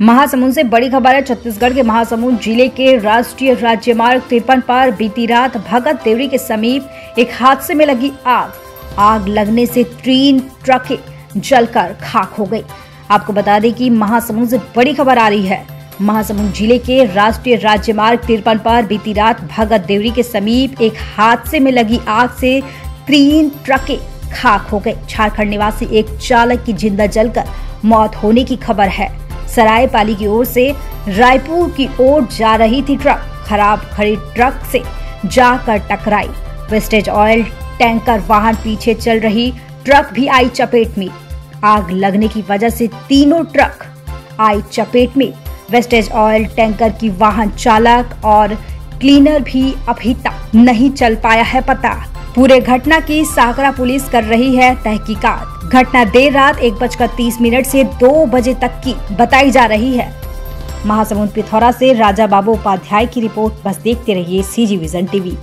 महासमुंद से बड़ी खबर है, छत्तीसगढ़ के महासमुंद ज़िले के राष्ट्रीय राज्य मार्ग तिरपन पर बीती रात भगत देवरी के समीप एक हादसे में लगी आग। आग लगने से तीन ट्रकें जलकर खाक हो गई। आपको बता दें कि महासमुंद से बड़ी खबर आ रही है। महासमुंद ज़िले के राष्ट्रीय राज्य मार्ग तिरपन पर बीती रात भगत देवरी के समीप एक हादसे में लगी आग से तीन ट्रकें खाक हो गई। झारखंड निवासी एक चालक की ज़िंदा जलकर मौत होने की खबर है। सरायपाली की ओर से रायपुर की ओर जा रही थी ट्रक। खराब खड़ी ट्रक से जाकर टकराई। वेस्टेज ऑयल, टैंकर, वाहन पीछे चल रही ट्रक भी आई चपेट में। आग लगने की वजह से तीनों ट्रक आई चपेट में। वेस्टेज ऑयल, टैंकर की वाहन चालक और क्लीनर भी अभी तक नहीं चल पाया है पता। पूरे घटना की साकरा पुलिस कर रही है तहकीकात। घटना देर रात एक बजकर तीस मिनट से दो बजे तक की बताई जा रही है। महासमुंद पिथौरा से राजा बाबू उपाध्याय की रिपोर्ट बस देखते रहिए सीजी विजन टीवी।